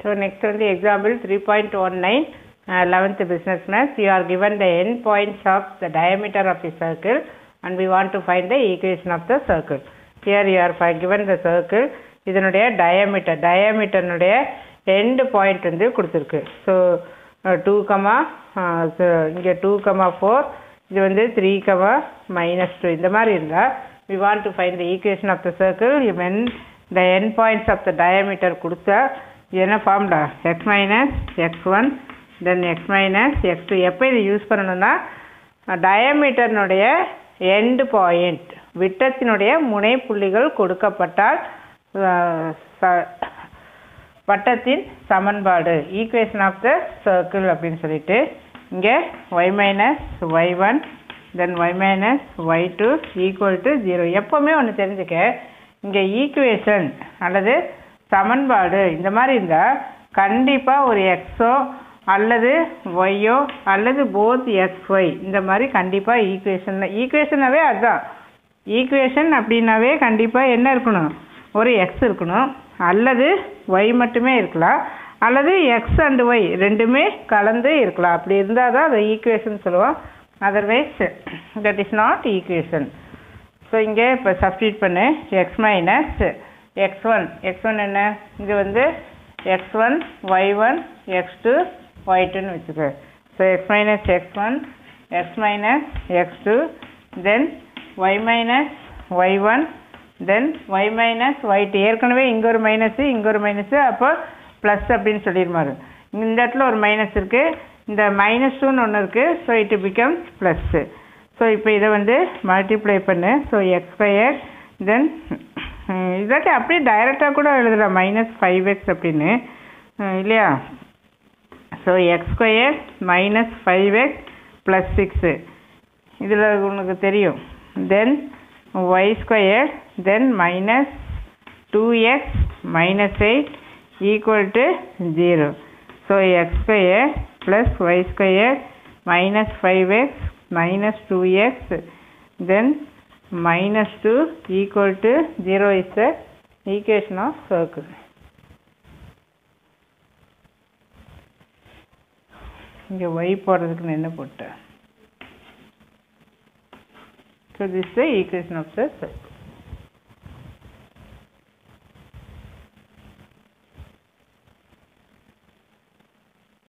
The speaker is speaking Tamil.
So next one the example 3.19 uh, 11th business maths. You are given the end points of the diameter of the circle and we want to find the equation of the circle. Here you are fi- given the circle இதனுடைய diameter diameterனுடைய end point வந்து கொடுத்துருக்கு ஸோ டூ கமா இங்கே டூ கமா ஃபோர் இது வந்து த்ரீ கமா மைனஸ் டூ இந்த மாதிரி இருந்தால் we want to find the equation of the circle when the end points of the diameter கொடுத்தா இது என்ன ஃபார்ம்டா x minus x one then x minus x two எப்போ இது யூஸ் பண்ணணும்னா டயமீட்டர்னுடைய எண்டு பாயிண்ட் விட்டத்தினுடைய முனை புள்ளிகள் கொடுக்கப்பட்டால் ச- வட்டத்தின் சமன்பாடு ஈக்குவேஷன் ஆஃப் த சர்க்கிள் அப்படின்னு சொல்லிட்டு இங்கே y minus y one then y minus y two equal to zero எப்போவுமே ஒன்று தெரிஞ்சுக்க இங்கே ஈக்குவேஷன் அல்லது சமன்பாடு. இந்த மாதிரி இருந்தால் கண்டிப்பாக ஒரு எக்ஸோ அல்லது ஒய்யோ அல்லது போத் எக்ஸ் ஒய் இந்த மாதிரி கண்டிப்பாக ஈக்குவேஷனில் ஈக்குவேஷனாகவே அதுதான் ஈக்குவேஷன் அப்படின்னாவே கண்டிப்பாக என்ன இருக்கணும்? ஒரு எக்ஸ் இருக்கணும். அல்லது ஒய் மட்டுமே இருக்கலாம். அல்லது எக்ஸ் அண்டு ஒய் ரெண்டுமே கலந்து இருக்கலாம். அப்படி இருந்தால் தான் அதை ஈக்குவேஷன் சொல்லுவோம். Otherwise that is not equation so இங்கே இப்போ சப்ஸ்டியூட் பண்ணு. X minus x one x one என்ன? இது வந்து x one y one x two y டூன்னு வச்சுக்க. So x minus x one x minus x two then y minus y one then y minus y two ஏற்கனவே இங்கே ஒரு மைனஸு இங்கே ஒரு மைனஸு அப்போ ப்ளஸ் அப்படின்னு சொல்லிடுமாரு இந்த இடத்துல ஒரு மைனஸ் இருக்குது இந்த மைனஸ் டூன்னு ஒன்று இருக்குது so it become plus so இப்போ இதை வந்து மல்டிப்ளை பண்ணு. ஸோ எக்ஸ் ஸ்கொயர் தென் இதாட்டி அப்படியே டைரெக்டாக கூட எழுதலாம் மைனஸ் ஃபைவ் எக்ஸ் அப்படின்னு. இல்லையா? So x square minus five x plus six இதில் உனக்கு தெரியும். Then y square then minus two x minus eight equal to zero so x square plus y square minus five x minus two x then minus 2 equal to 0 is the equation of circle. இங்கே y போடுறதுக்கு நான் என்ன போட்டேன் so this the equation of the circle